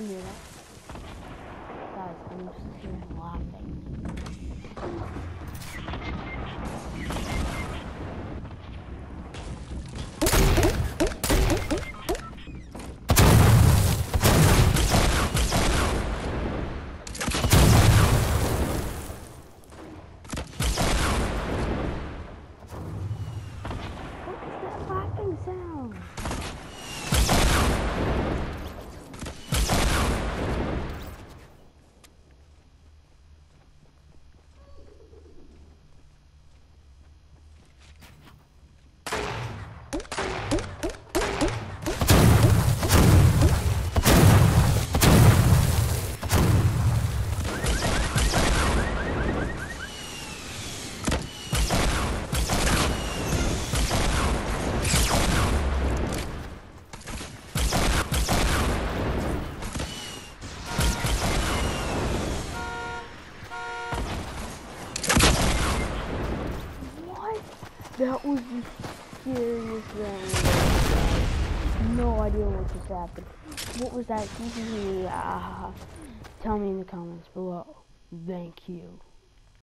can hear that. Guys, I'm just hearing laughing. Laughing sound? That was the scariest round. No idea what just happened. What was that? Ah, tell me in the comments below. Thank you.